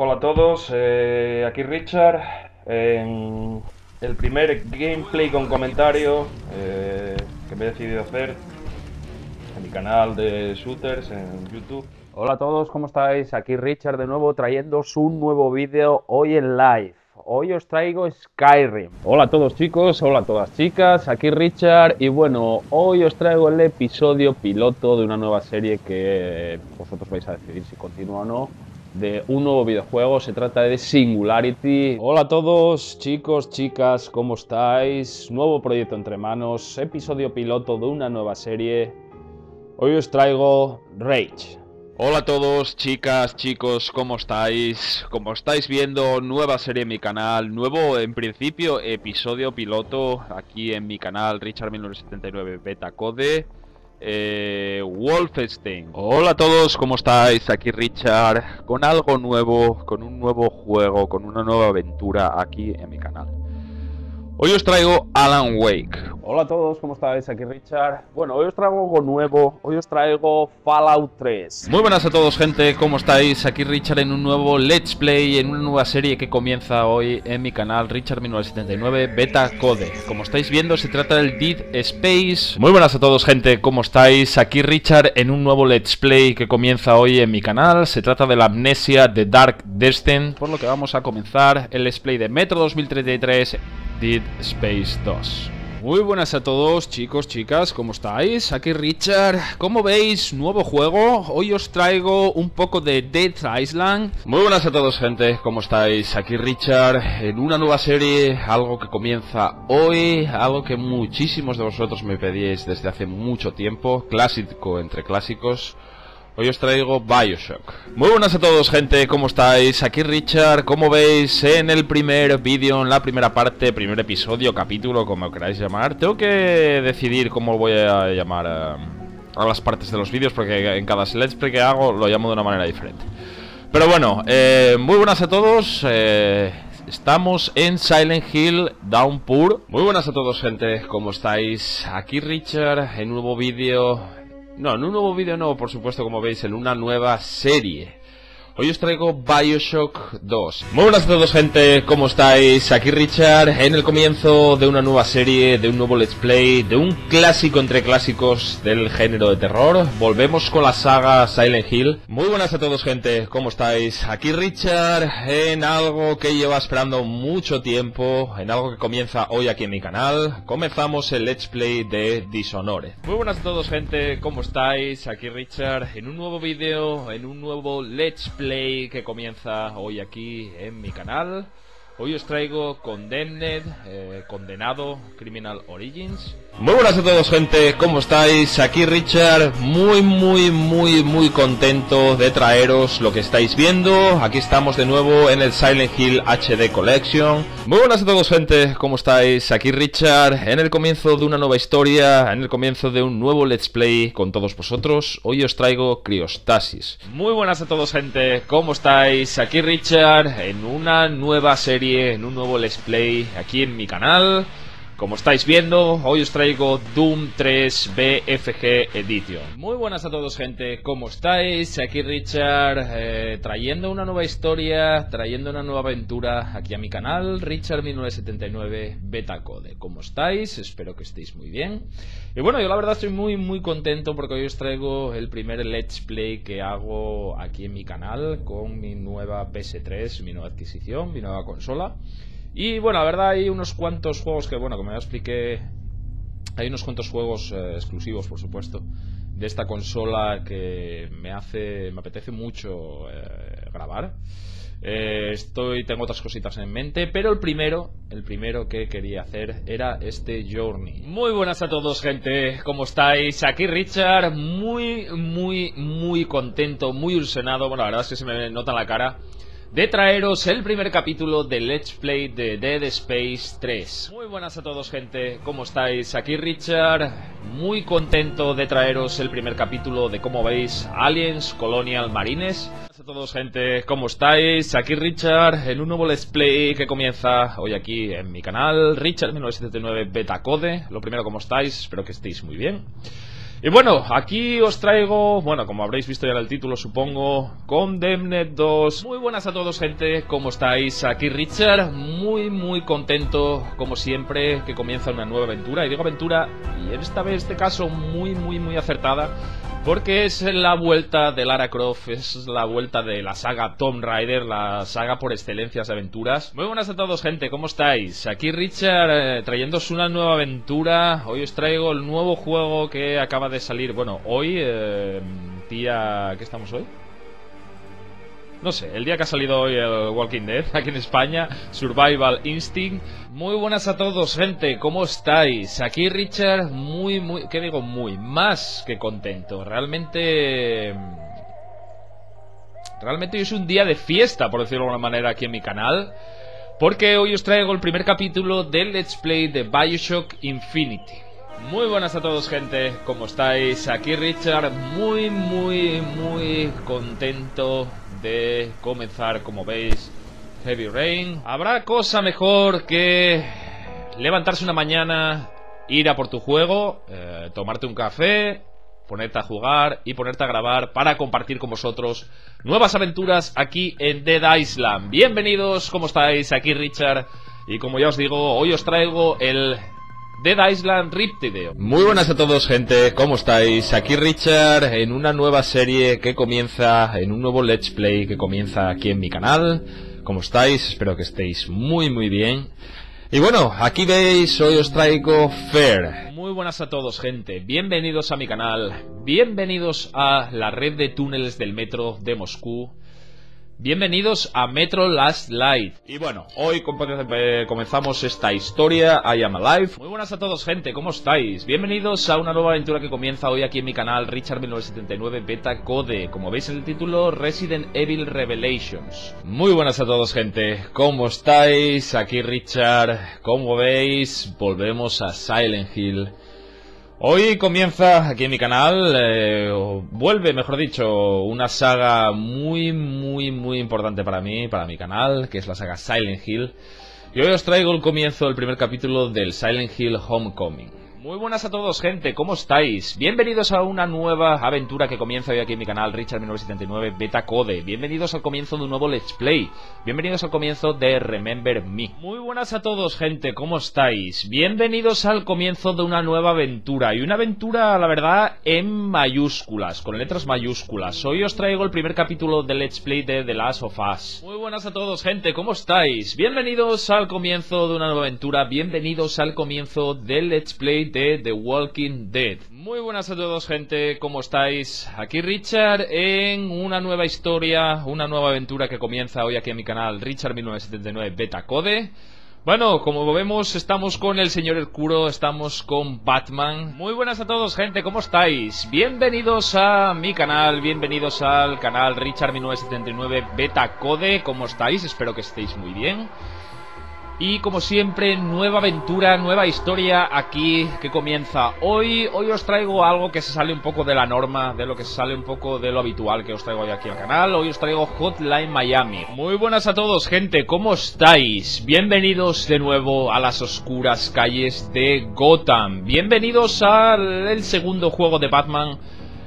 Hola a todos, eh, aquí Richard en el primer gameplay con comentario eh, que me he decidido hacer en mi canal de shooters en YouTube. Hola a todos, ¿cómo estáis? Aquí Richard de nuevo trayéndoos un nuevo vídeo hoy en live. Hoy os traigo Skyrim. Hola a todos chicos, hola a todas chicas, aquí Richard y bueno, hoy os traigo el episodio piloto de una nueva serie que vosotros vais a decidir si continúa o no de un nuevo videojuego, se trata de Singularity. Hola a todos, chicos, chicas, ¿cómo estáis? Nuevo proyecto entre manos, episodio piloto de una nueva serie. Hoy os traigo Rage. Hola a todos, chicas, chicos, ¿cómo estáis? Como estáis viendo, nueva serie en mi canal, nuevo, en principio, episodio piloto aquí en mi canal Richard1979 Beta Code. Eh, Wolfenstein. Hola a todos, ¿cómo estáis? Aquí Richard, con algo nuevo, con un nuevo juego, con una nueva aventura aquí en mi canal. Hoy os traigo Alan Wake. Hola a todos, ¿cómo estáis? Aquí Richard. Bueno, hoy os traigo algo nuevo. Hoy os traigo Fallout 3. Muy buenas a todos, gente. ¿Cómo estáis? Aquí Richard en un nuevo Let's Play, en una nueva serie que comienza hoy en mi canal Richard1979 Beta Code. Como estáis viendo, se trata del Dead Space. Muy buenas a todos, gente. ¿Cómo estáis? Aquí Richard en un nuevo Let's Play que comienza hoy en mi canal. Se trata de la amnesia de Dark Destin. Por lo que vamos a comenzar el Let's Play de Metro 2033 Dead Space 2. Muy buenas a todos, chicos, chicas, ¿cómo estáis? Aquí Richard. Como veis, nuevo juego. Hoy os traigo un poco de Dead Island. Muy buenas a todos, gente, ¿cómo estáis? Aquí Richard en una nueva serie, algo que comienza hoy, algo que muchísimos de vosotros me pedíais desde hace mucho tiempo, clásico entre clásicos. Hoy os traigo Bioshock. Muy buenas a todos, gente, ¿cómo estáis? Aquí Richard, como veis, en el primer vídeo, en la primera parte, primer episodio, capítulo, como queráis llamar. Tengo que decidir cómo voy a llamar eh, a las partes de los vídeos, porque en cada let's play que hago lo llamo de una manera diferente. Pero bueno, eh, muy buenas a todos. Eh, estamos en Silent Hill Downpour. Muy buenas a todos, gente, ¿cómo estáis? Aquí Richard, en un nuevo vídeo no, en un nuevo vídeo no, por supuesto, como veis, en una nueva serie. Hoy os traigo Bioshock 2. Muy buenas a todos gente, ¿cómo estáis? Aquí Richard, en el comienzo de una nueva serie, de un nuevo let's play, de un clásico entre clásicos del género de terror. Volvemos con la saga Silent Hill. Muy buenas a todos gente, ¿cómo estáis? Aquí Richard, en algo que lleva esperando mucho tiempo, en algo que comienza hoy aquí en mi canal. Comenzamos el let's play de Dishonored. Muy buenas a todos gente, ¿cómo estáis? Aquí Richard, en un nuevo vídeo, en un nuevo let's play que comienza hoy aquí en mi canal. Hoy os traigo Condemned, eh, Condenado, Criminal Origins. Muy buenas a todos gente, ¿cómo estáis? Aquí Richard, muy muy muy muy contento de traeros lo que estáis viendo. Aquí estamos de nuevo en el Silent Hill HD Collection. Muy buenas a todos gente, ¿cómo estáis? Aquí Richard, en el comienzo de una nueva historia, en el comienzo de un nuevo Let's Play con todos vosotros. Hoy os traigo Criostasis. Muy buenas a todos gente, ¿cómo estáis? Aquí Richard, en una nueva serie, en un nuevo Let's Play aquí en mi canal. Como estáis viendo, hoy os traigo Doom 3 BFG Edition. Muy buenas a todos gente, ¿cómo estáis? Aquí Richard, eh, trayendo una nueva historia, trayendo una nueva aventura aquí a mi canal, Richard1979 Beta Code. ¿Cómo estáis? Espero que estéis muy bien. Y bueno, yo la verdad estoy muy muy contento porque hoy os traigo el primer Let's Play que hago aquí en mi canal con mi nueva PS3, mi nueva adquisición, mi nueva consola. Y bueno, la verdad hay unos cuantos juegos que, bueno, como ya expliqué, hay unos cuantos juegos eh, exclusivos, por supuesto, de esta consola que me hace, me apetece mucho eh, grabar. Eh, estoy, tengo otras cositas en mente, pero el primero, el primero que quería hacer era este Journey. Muy buenas a todos, gente, ¿cómo estáis? Aquí Richard, muy, muy, muy contento, muy ilusionado. Bueno, la verdad es que se me nota en la cara de traeros el primer capítulo de Let's Play de Dead Space 3. Muy buenas a todos gente, ¿cómo estáis? Aquí Richard, muy contento de traeros el primer capítulo de, como veis, Aliens Colonial Marines. Buenas a todos gente, ¿cómo estáis? Aquí Richard, en un nuevo Let's Play que comienza hoy aquí en mi canal, Richard1979 Beta Code. Lo primero, ¿cómo estáis? Espero que estéis muy bien. Y bueno, aquí os traigo, bueno, como habréis visto ya en el título, supongo, Condemned 2. Muy buenas a todos, gente, ¿cómo estáis? Aquí Richard, muy, muy contento, como siempre, que comienza una nueva aventura. Y digo aventura, y en esta vez, este caso, muy, muy, muy acertada porque es la vuelta de Lara Croft, es la vuelta de la saga Tomb Raider, la saga por excelencias de aventuras. Muy buenas a todos, gente, ¿cómo estáis? Aquí Richard eh, trayéndoos una nueva aventura. Hoy os traigo el nuevo juego que acaba de salir. Bueno, hoy, eh, día... ¿Qué estamos hoy? No sé, el día que ha salido hoy el Walking Dead aquí en España, Survival Instinct. Muy buenas a todos, gente, ¿cómo estáis? Aquí Richard, muy, muy, ¿qué digo? Muy, más que contento. Realmente... Realmente hoy es un día de fiesta, por decirlo de alguna manera, aquí en mi canal. Porque hoy os traigo el primer capítulo del Let's Play de Bioshock Infinity. Muy buenas a todos gente, ¿cómo estáis? Aquí Richard, muy muy muy contento de comenzar, como veis, Heavy Rain. Habrá cosa mejor que levantarse una mañana, ir a por tu juego, eh, tomarte un café, ponerte a jugar y ponerte a grabar para compartir con vosotros nuevas aventuras aquí en Dead Island. Bienvenidos, ¿cómo estáis? Aquí Richard. Y como ya os digo, hoy os traigo el Dead Island Riptide. Muy buenas a todos gente, ¿cómo estáis? Aquí Richard en una nueva serie que comienza, en un nuevo Let's Play que comienza aquí en mi canal. ¿Cómo estáis? Espero que estéis muy muy bien. Y bueno, aquí veis, hoy os traigo Fair. Muy buenas a todos gente, bienvenidos a mi canal, bienvenidos a la red de túneles del metro de Moscú. Bienvenidos a Metro Last Light. Y bueno, hoy eh, comenzamos esta historia, I Am Alive. Muy buenas a todos, gente, ¿cómo estáis? Bienvenidos a una nueva aventura que comienza hoy aquí en mi canal, Richard1979 Beta Code. Como veis en el título, Resident Evil Revelations. Muy buenas a todos, gente, ¿cómo estáis? Aquí Richard, como veis, volvemos a Silent Hill. Hoy comienza aquí en mi canal, eh, vuelve, mejor dicho, una saga muy, muy, muy importante para mí, para mi canal, que es la saga Silent Hill. Y hoy os traigo el comienzo del primer capítulo del Silent Hill Homecoming. Muy buenas a todos, gente, ¿cómo estáis? Bienvenidos a una nueva aventura que comienza hoy aquí en mi canal, Richard1979 Beta Code. Bienvenidos al comienzo de un nuevo Let's Play. Bienvenidos al comienzo de Remember Me. Muy buenas a todos, gente, ¿cómo estáis? Bienvenidos al comienzo de una nueva aventura. Y una aventura, la verdad, en mayúsculas, con letras mayúsculas. Hoy os traigo el primer capítulo del Let's Play de The Last of Us. Muy buenas a todos, gente, ¿cómo estáis? Bienvenidos al comienzo de una nueva aventura. Bienvenidos al comienzo del Let's Play de The Walking Dead. Muy buenas a todos gente, ¿cómo estáis? Aquí Richard en una nueva historia, una nueva aventura que comienza hoy aquí en mi canal Richard1979 Beta Code. Bueno, como vemos, estamos con el señor Hercuro, estamos con Batman. Muy buenas a todos, gente, ¿cómo estáis? Bienvenidos a mi canal, bienvenidos al canal Richard1979 Beta Code. ¿Cómo estáis? Espero que estéis muy bien. Y como siempre, nueva aventura, nueva historia aquí que comienza hoy. Hoy os traigo algo que se sale un poco de la norma, de lo que se sale un poco de lo habitual que os traigo hoy aquí al canal. Hoy os traigo Hotline Miami. Muy buenas a todos, gente, ¿cómo estáis? Bienvenidos de nuevo a las oscuras calles de Gotham. Bienvenidos al segundo juego de Batman,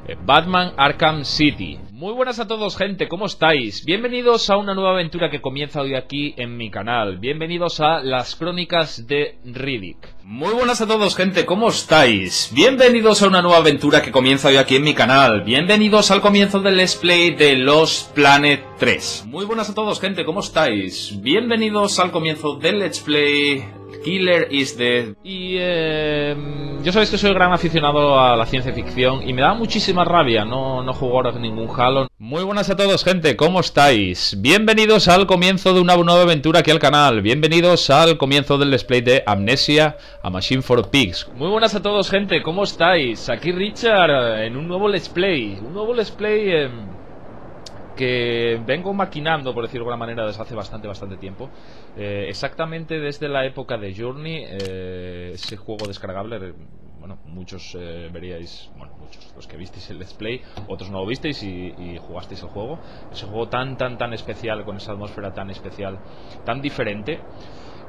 eh, Batman Arkham City. Muy buenas a todos gente, ¿cómo estáis? Bienvenidos a una nueva aventura que comienza hoy aquí en mi canal. Bienvenidos a las crónicas de Riddick. Muy buenas a todos gente, ¿cómo estáis? Bienvenidos a una nueva aventura que comienza hoy aquí en mi canal. Bienvenidos al comienzo del Let's Play de Los Planet 3. Muy buenas a todos gente, ¿cómo estáis? Bienvenidos al comienzo del Let's Play Killer is Dead. Y eh, yo sabéis que soy gran aficionado a la ciencia ficción y me da muchísima rabia no, no jugar ningún Halo. Muy buenas a todos, gente, ¿cómo estáis? Bienvenidos al comienzo de una nueva aventura aquí al canal. Bienvenidos al comienzo del display de Amnesia a Machine for Pigs. Muy buenas a todos, gente, ¿cómo estáis? Aquí Richard en un nuevo Let's Play. Un nuevo Let's Play. Eh, que vengo maquinando, por decirlo de alguna manera, desde hace bastante, bastante tiempo. Eh, exactamente desde la época de Journey, eh, ese juego descargable, bueno, muchos eh, veríais, bueno, muchos, los que visteis el Let's Play, otros no lo visteis y, y, jugasteis el juego. Ese juego tan, tan, tan especial, con esa atmósfera tan especial, tan diferente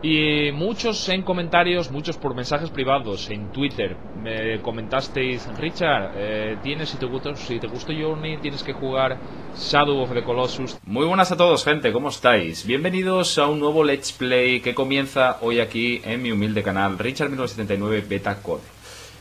Y muchos en comentarios, muchos por mensajes privados en Twitter, me comentasteis, Richard, eh, tienes, si te, gustó, si te gustó Journey, tienes que jugar Shadow of the Colossus. Muy buenas a todos, gente, ¿cómo estáis? Bienvenidos a un nuevo Let's Play que comienza hoy aquí en mi humilde canal, Richard1979 Beta Code.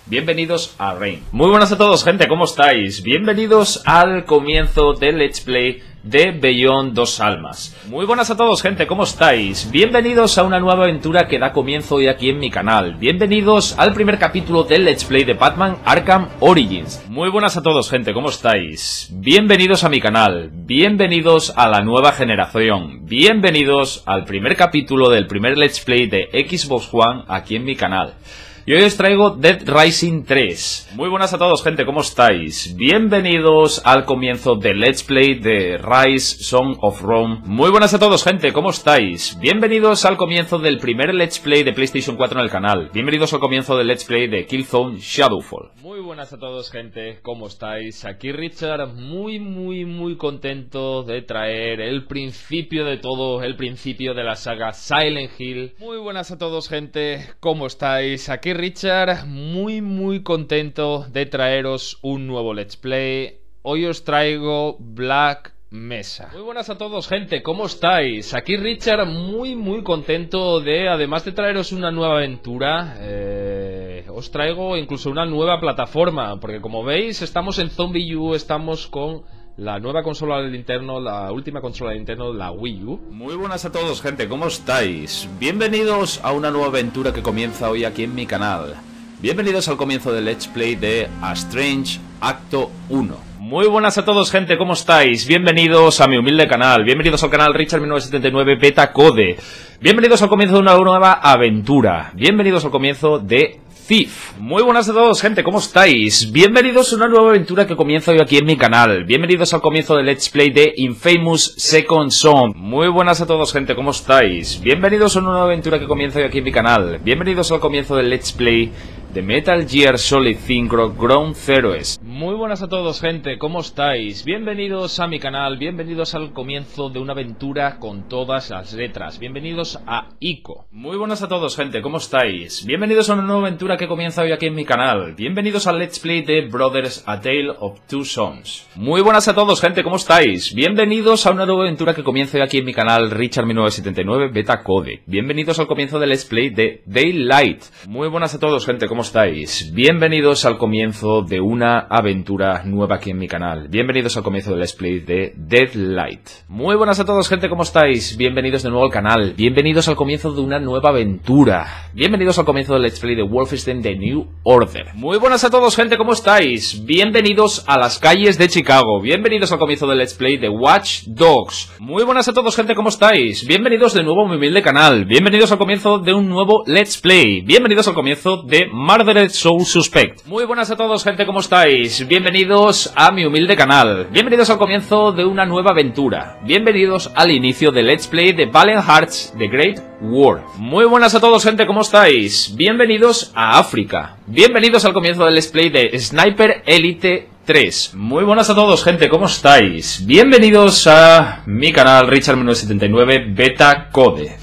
Bienvenidos a Rain. Muy buenas a todos, gente, ¿cómo estáis? Bienvenidos al comienzo del Let's Play de Beyond Dos Almas. Muy buenas a todos, gente, ¿cómo estáis? Bienvenidos a una nueva aventura que da comienzo hoy aquí en mi canal. Bienvenidos al primer capítulo del Let's Play de Batman Arkham Origins. Muy buenas a todos, gente, ¿cómo estáis? Bienvenidos a mi canal, bienvenidos a la nueva generación, bienvenidos al primer capítulo del primer Let's Play de Xbox One aquí en mi canal. Y hoy os traigo Dead Rising 3. Muy buenas a todos, gente, ¿cómo estáis? Bienvenidos al comienzo de Let's Play de Rise Song of Rome. Muy buenas a todos, gente, ¿cómo estáis? Bienvenidos al comienzo del primer Let's Play de PlayStation 4 en el canal. Bienvenidos al comienzo del Let's Play de Killzone Shadowfall. Muy buenas a todos, gente, ¿cómo estáis? Aquí Richard, muy, muy, muy contento de traer el principio de todo, el principio de la saga Silent Hill. Muy buenas a todos, gente, ¿cómo estáis? Aquí Richard, muy muy contento de traeros un nuevo Let's Play. Hoy os traigo Black Mesa. Muy buenas a todos, gente, ¿cómo estáis? Aquí Richard, muy muy contento de, además de traeros una nueva aventura, eh, os traigo incluso una nueva plataforma, porque como veis estamos en Zombie U, estamos con la nueva consola del interno, la última consola del interno, la Wii U. Muy buenas a todos, gente, ¿cómo estáis? Bienvenidos a una nueva aventura que comienza hoy aquí en mi canal. Bienvenidos al comienzo del Let's Play de A Strange Acto 1. Muy buenas a todos, gente, ¿cómo estáis? Bienvenidos a mi humilde canal, bienvenidos al canal Richard1979 Beta Code, bienvenidos al comienzo de una nueva aventura, bienvenidos al comienzo de Thief. Muy buenas a todos, gente, ¿cómo estáis? Bienvenidos a una nueva aventura que comienza hoy aquí en mi canal. Bienvenidos al comienzo del Let's Play de Infamous Second Son. Muy buenas a todos, gente, ¿cómo estáis? Bienvenidos a una nueva aventura que comienza hoy aquí en mi canal. Bienvenidos al comienzo del Let's Play de Metal Gear Solid 5 Ground Zeroes. Muy buenas a todos, gente, ¿cómo estáis? Bienvenidos a mi canal, bienvenidos al comienzo de una aventura con todas las letras. Bienvenidos a ICO. Muy buenas a todos, gente, ¿cómo estáis? Bienvenidos a una nueva aventura que comienza hoy aquí en mi canal. Bienvenidos al Let's Play de Brothers A Tale of Two Sons. Muy buenas a todos, gente, ¿cómo estáis? Bienvenidos a una nueva aventura que comienza hoy aquí en mi canal Richard1979 Beta Code. Bienvenidos al comienzo del Let's Play de Daylight. Muy buenas a todos, gente, ¿cómo estáis? Bienvenidos al comienzo de una aventura nueva aquí en mi canal. Bienvenidos al comienzo del Let's Play de Deadlight. Muy buenas a todos, gente, ¿cómo estáis? Bienvenidos de nuevo al canal. Bienvenidos al comienzo de una nueva aventura. Bienvenidos al comienzo del Let's Play de Wolfenstein The New Order. Muy buenas a todos, gente, ¿cómo estáis? Bienvenidos a las calles de Chicago. Bienvenidos al comienzo del Let's Play de Watch Dogs. Muy buenas a todos, gente, ¿cómo estáis? Bienvenidos de nuevo a mi humilde canal. Bienvenidos al comienzo de un nuevo Let's Play. Bienvenidos al comienzo de Murdered Soul Suspect. Muy buenas a todos, gente, ¿cómo estáis? Bienvenidos a mi humilde canal. Bienvenidos al comienzo de una nueva aventura. Bienvenidos al inicio de Let's Play de Valiant Hearts The Great War. Muy buenas a todos, gente, ¿cómo estáis? Bienvenidos a África. Bienvenidos al comienzo del Let's Play de Sniper Elite 3. Muy buenas a todos, gente, ¿cómo estáis? Bienvenidos a mi canal Richard1979 Beta Code.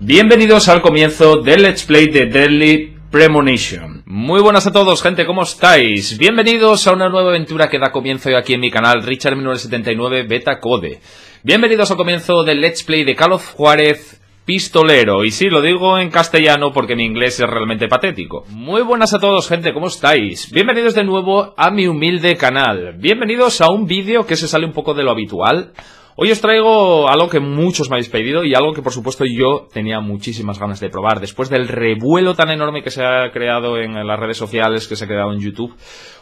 Bienvenidos al comienzo del Let's Play de Deadly Premonition. Muy buenas a todos, gente, ¿cómo estáis? Bienvenidos a una nueva aventura que da comienzo hoy aquí en mi canal Richard1979 Beta Code. Bienvenidos al comienzo del Let's Play de Carlos Juárez pistolero. Y sí, lo digo en castellano porque mi inglés es realmente patético. Muy buenas a todos, gente, ¿cómo estáis? Bienvenidos de nuevo a mi humilde canal. Bienvenidos a un vídeo que se sale un poco de lo habitual. Hoy os traigo algo que muchos me habéis pedido y algo que por supuesto yo tenía muchísimas ganas de probar. Después del revuelo tan enorme que se ha creado en las redes sociales, que se ha creado en YouTube,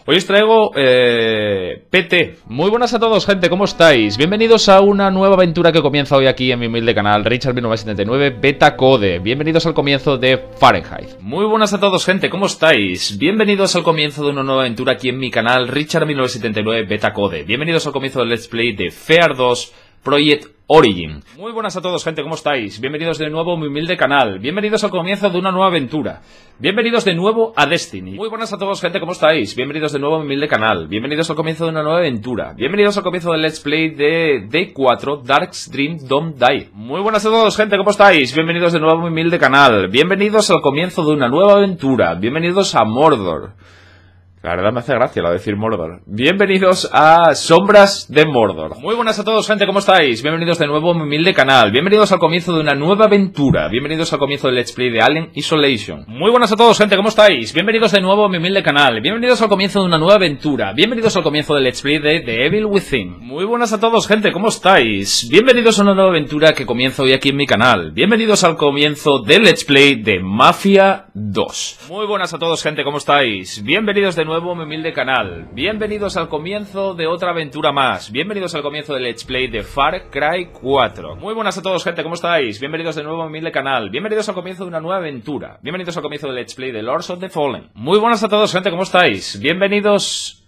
hoy os traigo eh, PT. Muy buenas a todos, gente, ¿cómo estáis? Bienvenidos a una nueva aventura que comienza hoy aquí en mi humilde canal Richard1979 Beta Code. Bienvenidos al comienzo de Fahrenheit. Muy buenas a todos, gente, ¿cómo estáis? Bienvenidos al comienzo de una nueva aventura aquí en mi canal Richard1979 Beta Code. Bienvenidos al comienzo del Let's Play de Fear 2 Project Origin. Muy buenas a todos, gente, ¿cómo estáis? Bienvenidos de nuevo a mi humilde canal. Bienvenidos al comienzo de una nueva aventura. Bienvenidos de nuevo a Destiny. Muy buenas a todos, gente, ¿cómo estáis? Bienvenidos de nuevo a mi humilde canal. Bienvenidos al comienzo de una nueva aventura. Bienvenidos al comienzo del Let's Play de Day 4, Dark's Dream Don't Die. Muy buenas a todos, gente, ¿cómo estáis? Bienvenidos de nuevo a mi humilde canal. Bienvenidos al comienzo de una nueva aventura. Bienvenidos a Mordor. La verdad me hace gracia lo de decir Mordor. Bienvenidos a Sombras de Mordor. Muy buenas a todos, gente, ¿cómo estáis? Bienvenidos de nuevo a mi humilde canal. Bienvenidos al comienzo de una nueva aventura. Bienvenidos al comienzo del Let's Play de Alien Isolation. Muy buenas a todos, gente, ¿cómo estáis? Bienvenidos de nuevo a mi humilde canal. Bienvenidos al comienzo de una nueva aventura. Bienvenidos al comienzo del Let's Play de The Evil Within. Muy buenas a todos, gente, ¿cómo estáis? Bienvenidos a una nueva aventura que comienza hoy aquí en mi canal. Bienvenidos al comienzo del Let's Play de Mafia 2. Muy buenas a todos, gente, ¿cómo estáis? Bienvenidos de nuevo a mi humilde canal. Bienvenidos al comienzo de otra aventura más. Bienvenidos al comienzo del Let's Play de Far Cry 4. Muy buenas a todos, gente, ¿cómo estáis? Bienvenidos de nuevo a mi humilde canal. Bienvenidos al comienzo de una nueva aventura. Bienvenidos al comienzo del Let's Play de Lords of the Fallen. Muy buenas a todos, gente, ¿cómo estáis? Bienvenidos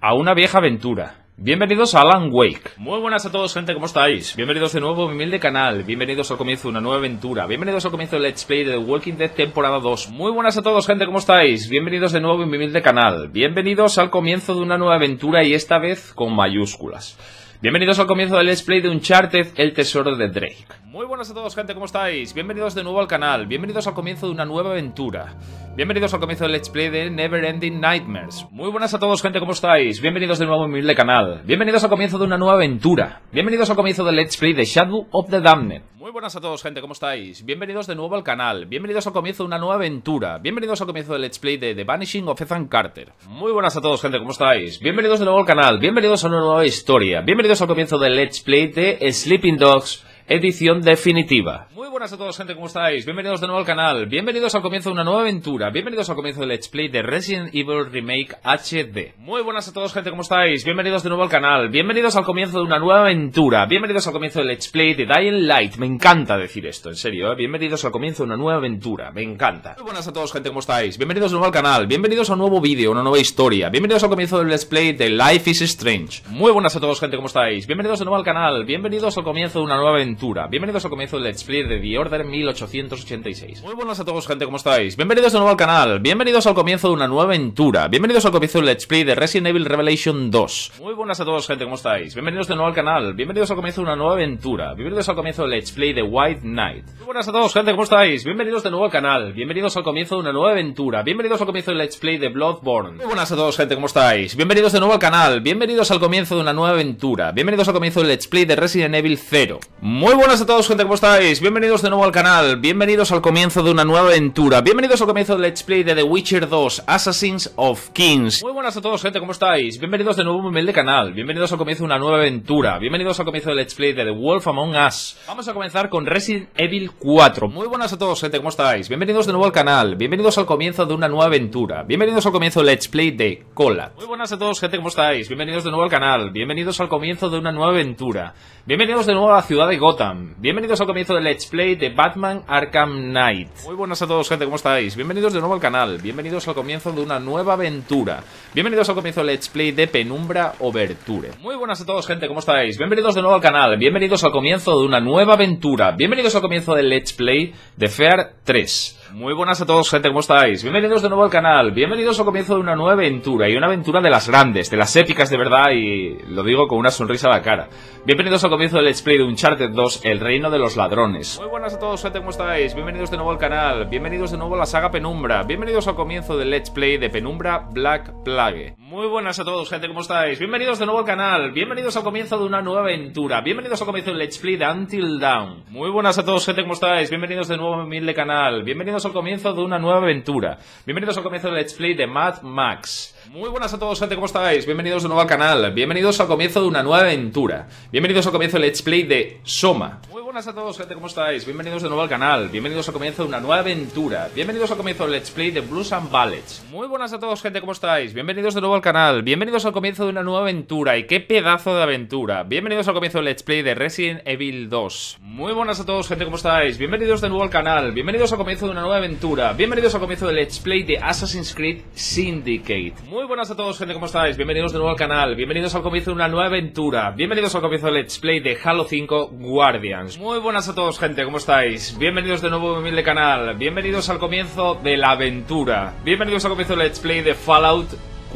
a una vieja aventura. Bienvenidos a Alan Wake. Muy buenas a todos, gente, ¿cómo estáis? Bienvenidos de nuevo a mi humilde canal. Bienvenidos al comienzo de una nueva aventura. Bienvenidos al comienzo del Let's Play de The Walking Dead temporada 2. Muy buenas a todos, gente, ¿cómo estáis? Bienvenidos de nuevo a mi humilde canal. Bienvenidos al comienzo de una nueva aventura y esta vez con mayúsculas. Bienvenidos al comienzo del Let's Play de Uncharted, el tesoro de Drake. Muy buenas a todos, gente, ¿cómo estáis? Bienvenidos de nuevo al canal, bienvenidos al comienzo de una nueva aventura. Bienvenidos al comienzo del Let's Play de Never Ending Nightmares. Muy buenas a todos, gente, ¿cómo estáis? Bienvenidos de nuevo a mi humilde canal. Bienvenidos al comienzo de una nueva aventura. Bienvenidos al comienzo del Let's Play de Shadow of the Damned. Muy buenas a todos, gente, ¿cómo estáis? Bienvenidos de nuevo al canal. Bienvenidos al comienzo de una nueva aventura. Bienvenidos al comienzo del Let's Play de The Vanishing of Ethan Carter. Muy buenas a todos, gente, ¿cómo estáis? Bienvenidos de nuevo al canal. Bienvenidos a una nueva historia. Bienvenidos al comienzo del Let's Play de Sleeping Dogs edición definitiva. Muy buenas a todos, gente, ¿cómo estáis? Bienvenidos de nuevo al canal, bienvenidos al comienzo de una nueva aventura, bienvenidos al comienzo del Let's Play de Resident Evil Remake HD. Muy buenas a todos, gente, ¿cómo estáis? Bienvenidos de nuevo al canal, bienvenidos al comienzo de una nueva aventura, bienvenidos al comienzo del Let's Play de Dying Light. Me encanta decir esto, en serio, ¿eh? Bienvenidos al comienzo de una nueva aventura, me encanta. Muy buenas a todos, gente, ¿cómo estáis? Bienvenidos de nuevo al canal, bienvenidos a un nuevo vídeo, una nueva historia, bienvenidos al comienzo del Let's Play de Life is Strange. Muy buenas a todos, gente, ¿cómo estáis? Bienvenidos de nuevo al canal, bienvenidos al comienzo de una nueva aventura, bienvenidos al comienzo del Let's Play de The Order 1886. Muy buenas a todos, gente, ¿cómo estáis? Bienvenidos de nuevo al canal, bienvenidos al comienzo de una nueva aventura, bienvenidos al comienzo del Let's Play de Resident Evil Revelation 2. Muy buenas a todos, gente, ¿cómo estáis? Bienvenidos de nuevo al canal, bienvenidos al comienzo de una nueva aventura, bienvenidos al comienzo del Let's Play de White Knight. Muy buenas a todos, gente, ¿cómo estáis? Bienvenidos de nuevo al canal, bienvenidos al comienzo de una nueva aventura, bienvenidos al comienzo del Let's Play de Bloodborne. Muy buenas a todos, gente, ¿cómo estáis? Bienvenidos de nuevo al canal, bienvenidos al comienzo de una nueva aventura, bienvenidos al comienzo del Let's Play de Resident Evil 0. Muy buenas a todos, gente, ¿cómo estáis? Bienvenidos de nuevo al canal, bienvenidos al comienzo de una nueva aventura, bienvenidos al comienzo del Let's Play de The Witcher 2, Assassins of Kings. Muy buenas a todos, gente, ¿cómo estáis? Bienvenidos de nuevo a mi humilde canal, bienvenidos al comienzo de una nueva aventura, bienvenidos al comienzo del Let's Play de The Wolf Among Us. Vamos a comenzar con Resident Evil 4. Muy buenas a todos, gente, ¿cómo estáis? Bienvenidos de nuevo al canal, bienvenidos al comienzo de una nueva aventura, bienvenidos al comienzo del Let's Play de Cola. Muy buenas a todos, gente, ¿cómo estáis? Bienvenidos de nuevo al canal, bienvenidos al comienzo de una nueva aventura, bienvenidos de nuevo a la ciudad de Gotham, bienvenidos al comienzo del Let's Play de Batman Arkham Knight. Muy buenas a todos, gente, ¿cómo estáis? Bienvenidos de nuevo al canal, bienvenidos al comienzo de una nueva aventura, bienvenidos al comienzo del Let's Play de Penumbra Overture. Muy buenas a todos, gente, ¿cómo estáis? Bienvenidos de nuevo al canal, bienvenidos al comienzo de una nueva aventura, bienvenidos al comienzo del Let's Play de Fear 3. Muy buenas a todos, gente, ¿cómo estáis? Bienvenidos de nuevo al canal, bienvenidos al comienzo de una nueva aventura y una aventura de las grandes, de las épicas de verdad y lo digo con una sonrisa a la cara. Bienvenidos al comienzo del Let's Play de Uncharted 2, El Reino de los Ladrones. Muy buenas a todos, gente, ¿cómo estáis? Bienvenidos de nuevo al canal, bienvenidos de nuevo a la saga Penumbra, bienvenidos al comienzo del Let's Play de Penumbra Black Plague. Muy buenas a todos, gente, ¿cómo estáis? Bienvenidos de nuevo al canal, bienvenidos al comienzo de una nueva aventura, bienvenidos al comienzo del Let's Play de Until Dawn. Muy buenas a todos, gente, ¿cómo estáis? Bienvenidos de nuevo a mi humilde canal, bienvenidos al comienzo de una nueva aventura, bienvenidos al comienzo del Let's Play de Mad Max. Muy buenas a todos, gente, ¿cómo estáis? Bienvenidos de nuevo al canal, bienvenidos al comienzo de una nueva aventura, bienvenidos al comienzo del Let's Play de Soma. Buenas a todos, gente, ¿cómo estáis? Bienvenidos de nuevo al canal, bienvenidos al comienzo de una nueva aventura, bienvenidos al comienzo del Let's Play de Blues and Ballads. Muy buenas a todos, gente, ¿cómo estáis? Bienvenidos de nuevo al canal, bienvenidos al comienzo de una nueva aventura, y qué pedazo de aventura. Bienvenidos al comienzo del Let's Play de Resident Evil 2. Muy buenas a todos, gente, ¿cómo estáis? Bienvenidos de nuevo al canal, bienvenidos al comienzo de una nueva aventura, bienvenidos al comienzo del Let's Play de Assassin's Creed Syndicate. Muy buenas a todos, gente, ¿cómo estáis? Bienvenidos de nuevo al canal, bienvenidos al comienzo de una nueva aventura, bienvenidos al comienzo del Let's Play de Halo 5 Guardians. Muy buenas a todos, gente, ¿cómo estáis? Bienvenidos de nuevo a mi canal, bienvenidos al comienzo de la aventura, bienvenidos al comienzo del Let's Play de Fallout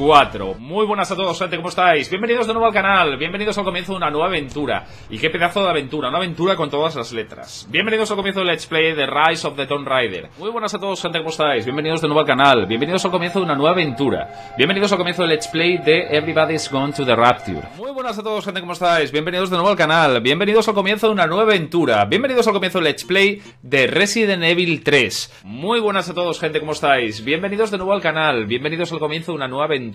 4. Muy buenas a todos, gente, ¿cómo estáis? Bienvenidos de nuevo al canal, bienvenidos al comienzo de una nueva aventura. Y qué pedazo de aventura, una aventura con todas las letras. Bienvenidos al comienzo del Let's Play de Rise of the Tomb Raider. Muy buenas a todos, gente, ¿cómo estáis? Bienvenidos de nuevo al canal, bienvenidos al comienzo de una nueva aventura. Bienvenidos al comienzo del Let's Play de Everybody's Gone to the Rapture. Muy buenas a todos, gente, ¿cómo estáis? Bienvenidos de nuevo al canal, bienvenidos al comienzo de una nueva aventura. Bienvenidos al comienzo del Let's Play de Resident Evil 3. Muy buenas a todos, gente, ¿cómo estáis? Bienvenidos de nuevo al canal, bienvenidos al comienzo de una nueva aventura.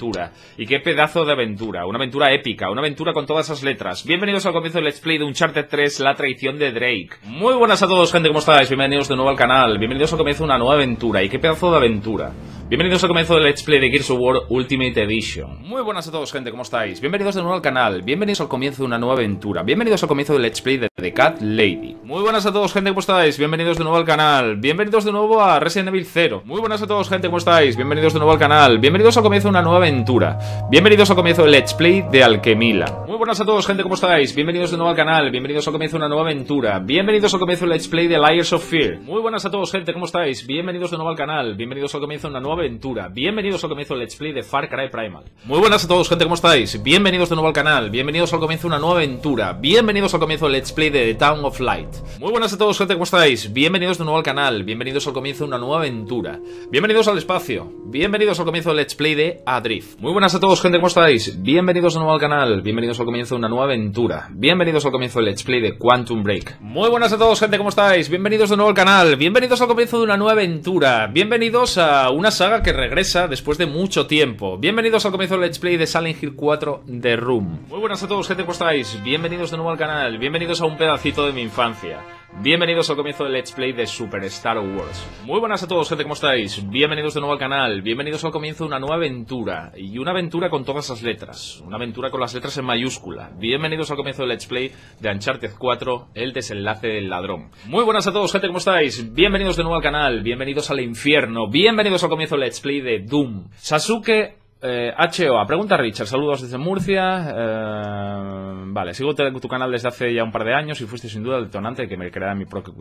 Y qué pedazo de aventura, una aventura épica, una aventura con todas esas letras. Bienvenidos al comienzo del Let's Play de Uncharted 3, La traición de Drake. Muy buenas a todos, gente, ¿cómo estáis? Bienvenidos de nuevo al canal, bienvenidos al comienzo de una nueva aventura. Y qué pedazo de aventura. Bienvenidos al comienzo del Let's Play de Gears of War Ultimate Edition. Muy buenas a todos, gente, ¿cómo estáis? Bienvenidos de nuevo al canal, bienvenidos al comienzo de una nueva aventura, bienvenidos al comienzo del Let's Play de The Cat Lady. Muy buenas a todos, gente, ¿cómo estáis? Bienvenidos de nuevo al canal, bienvenidos de nuevo a Resident Evil 0. Muy buenas a todos, gente, ¿cómo estáis? Bienvenidos de nuevo al canal, bienvenidos al comienzo de una nueva aventura, bienvenidos al comienzo del Let's Play de Alquemila. Muy buenas a todos, gente, ¿cómo estáis? Bienvenidos de nuevo al canal, bienvenidos al comienzo de una nueva aventura, bienvenidos al comienzo del Let's Play de Liars of Fear. Muy buenas a todos, gente, ¿cómo estáis? Bienvenidos de nuevo al canal, bienvenidos al comienzo de una nueva aventura, bienvenidos al comienzo del Let's Play de Far Cry Primal. Muy buenas a todos, gente, ¿cómo estáis? Bienvenidos de nuevo al canal, bienvenidos al comienzo de una nueva aventura, bienvenidos al comienzo del Let's Play de Town of Light. Muy buenas a todos, gente, ¿cómo estáis? Bienvenidos de nuevo al canal, bienvenidos al comienzo de una nueva aventura, bienvenidos al espacio, bienvenidos al comienzo del Let's Play de Adrift. Muy buenas a todos, gente, ¿cómo estáis? Bienvenidos de nuevo al canal, bienvenidos al comienzo de una nueva aventura, bienvenidos al comienzo del Let's Play de Quantum Break. Muy buenas a todos, gente, ¿cómo estáis? Bienvenidos de nuevo al canal, bienvenidos al comienzo de una nueva aventura, bienvenidos a una saga que regresa después de mucho tiempo. Bienvenidos al comienzo del Let's Play de Silent Hill 4 The Room. Muy buenas a todos, gente, ¿cómo estáis? Bienvenidos de nuevo al canal, bienvenidos a un pedacito de mi infancia. Bienvenidos al comienzo del Let's Play de Super Star Wars. Muy buenas a todos, gente, ¿cómo estáis? Bienvenidos de nuevo al canal, bienvenidos al comienzo de una nueva aventura. Y una aventura con todas las letras, una aventura con las letras en mayúscula. Bienvenidos al comienzo del Let's Play de Uncharted 4, El desenlace del ladrón. Muy buenas a todos, gente, ¿cómo estáis? Bienvenidos de nuevo al canal, bienvenidos al infierno, bienvenidos al comienzo del Let's Play de Doom. Sasuke eh, HOA, pregunta Richard, saludos desde Murcia. Eh, vale, sigo tu canal desde hace ya un par de años y fuiste sin duda el detonante de que me creara mi propio,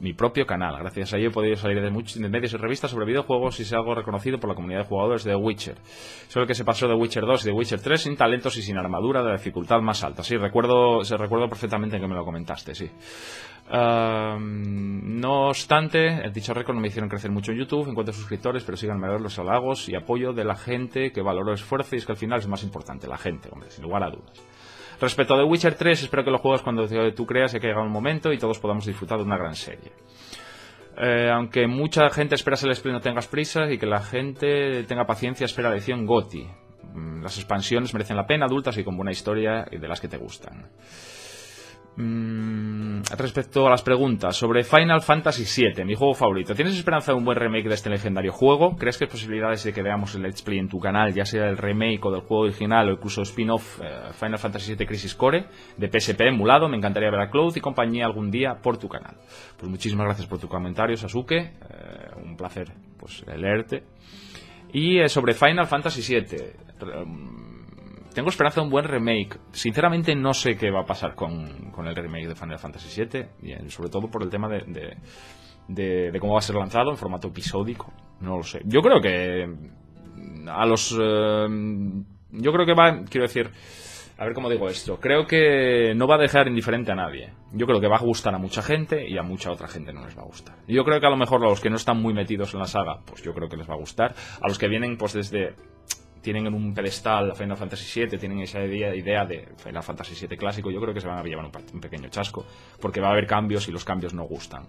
mi propio canal. Gracias a ello he podido salir de muchos de medios y revistas sobre videojuegos y ser algo reconocido por la comunidad de jugadores de Witcher. Solo que se pasó de Witcher 2 y de Witcher 3 sin talentos y sin armadura de dificultad más alta. Sí, recuerdo, se recuerdo perfectamente que me lo comentaste, sí. No obstante, dicho récord no me hicieron crecer mucho en YouTube en cuanto a suscriptores, pero síganme a ver los halagos y apoyo de la gente que valoró el esfuerzo y es que al final es más importante, la gente, hombre, sin lugar a dudas. Respecto a The Witcher 3, espero que lo juegues cuando tú creas que haya un momento y todos podamos disfrutar de una gran serie. Eh, aunque mucha gente espera el split no tengas prisa y que la gente tenga paciencia, espera la edición GOTI. Mm, las expansiones merecen la pena, adultas y con buena historia y de las que te gustan. Mm, respecto a las preguntas sobre Final Fantasy VII, mi juego favorito, ¿tienes esperanza de un buen remake de este legendario juego? ¿Crees que hay posibilidades de que veamos el Let's Play en tu canal, ya sea el remake o del juego original o incluso spin-off eh, Final Fantasy VII Crisis Core de PSP emulado? Me encantaría ver a Cloud y compañía algún día por tu canal. Pues muchísimas gracias por tu comentario, Sasuke. Eh, un placer pues leerte. Y eh, sobre Final Fantasy VII tengo esperanza de un buen remake. Sinceramente no sé qué va a pasar con, el remake de Final Fantasy VII, y sobre todo por el tema de, de, cómo va a ser lanzado en formato episódico. No lo sé. Yo creo que a los... Eh, yo creo que va, quiero decir... A ver cómo digo esto. Creo que no va a dejar indiferente a nadie. Yo creo que va a gustar a mucha gente y a mucha otra gente no les va a gustar. Yo creo que a lo mejor a los que no están muy metidos en la saga, pues yo creo que les va a gustar. A los que vienen pues desde tienen en un pedestal Final Fantasy VII, tienen esa idea, de Final Fantasy VII clásico, yo creo que se van a llevar un, pequeño chasco, porque va a haber cambios y los cambios no gustan.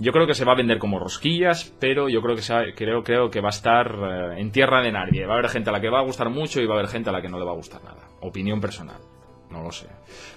Yo creo que se va a vender como rosquillas, pero yo creo que, creo, creo que va a estar eh, en tierra de nadie. Va a haber gente a la que va a gustar mucho y va a haber gente a la que no le va a gustar nada. Opinión personal. no lo sé.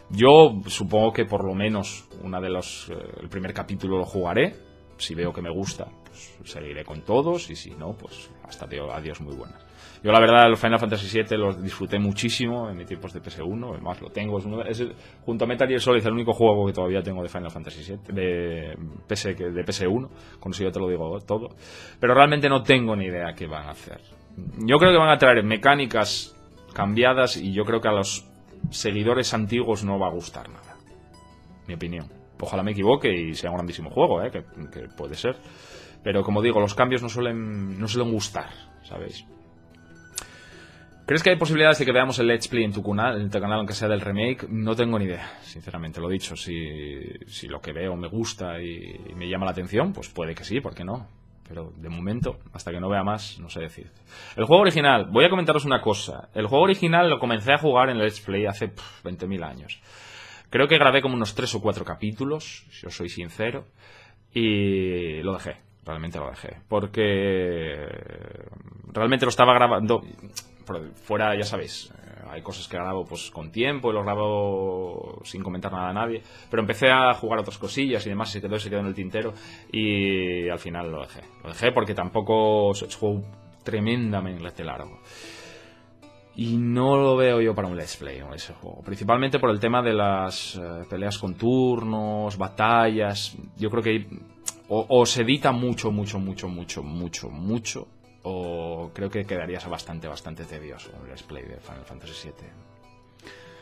Yo supongo que por lo menos una de los, eh, el primer capítulo lo jugaré. Si veo que me gusta, pues seguiré con todos y si no, pues hasta adiós muy buenas. Yo la verdad, el Final Fantasy VII los disfruté muchísimo en mis tiempos de PS1, además lo tengo, es, junto a Metal Gear Solid el único juego que todavía tengo de Final Fantasy VII, de, PS, de PS1, con eso yo te lo digo todo, pero realmente no tengo ni idea qué van a hacer. Yo creo que van a traer mecánicas cambiadas y yo creo que a los seguidores antiguos no va a gustar nada, mi opinión. Ojalá me equivoque y sea un grandísimo juego, ¿eh? que, puede ser. Pero como digo, los cambios no suelen, no suelen gustar, ¿sabéis? ¿Crees que hay posibilidades de que veamos el Let's Play en tu canal, en tu canal aunque sea del remake? No tengo ni idea, sinceramente, lo dicho. Si, lo que veo me gusta y, me llama la atención, pues puede que sí, ¿por qué no? Pero de momento, hasta que no vea más, no sé decir. El juego original, voy a comentaros una cosa. El juego original lo comencé a jugar en Let's Play hace 20.000 años. Creo que grabé como unos 3 o 4 capítulos, si os soy sincero, y lo dejé realmente lo dejé. Porque realmente lo estaba grabando fuera, ya sabéis, eh, hay cosas que grabo pues con tiempo y lo grabo sin comentar nada a nadie. Pero empecé a jugar otras cosillas y demás, se quedó, se quedó en el tintero y al final lo dejé. Lo dejé porque tampoco es juego tremendamente largo. Y no lo veo yo para un let's play ese juego. Principalmente por el tema de las eh, peleas con turnos, batallas. Yo creo que o, se edita mucho, mucho, mucho, mucho, mucho, mucho, o creo que quedaría bastante, bastante tedioso el display de Final Fantasy VII.